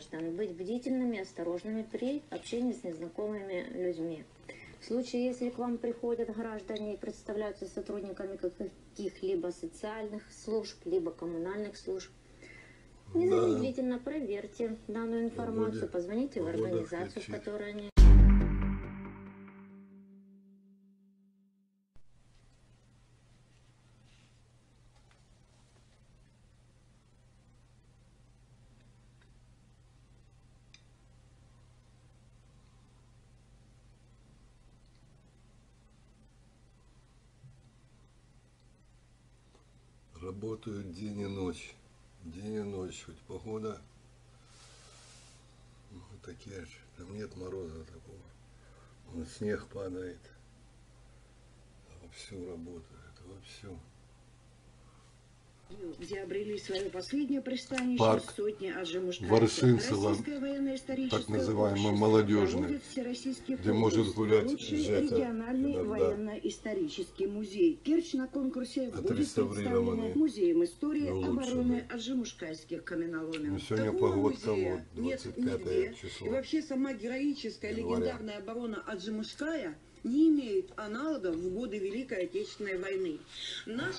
Граждан быть бдительными и осторожными при общении с незнакомыми людьми. В случае, если к вам приходят граждане и представляются сотрудниками каких-либо социальных служб, либо коммунальных служб, незамедлительно проверьте данную информацию, позвоните в организацию, в которой они Работают день и ночь. День и ночь. Хоть погода ну, такие же. Там нет мороза такого. Вот снег падает. А Вовсю работают. Вовсю. где обрели свое последнее пристанище Парк сотни аджимушканцев. Так проводит всероссийский где может гулять «Лучший Жека региональный иногда. военно-исторический музей. Керчь на конкурсе будет представлена Музеем истории обороны аджимушкайских каменоломен. Ну, сегодня Такого погодка вот, нет 25 нигде. число. И вообще сама героическая января. легендарная оборона Аджимушкая не имеет аналогов в годы Великой Отечественной войны. Наш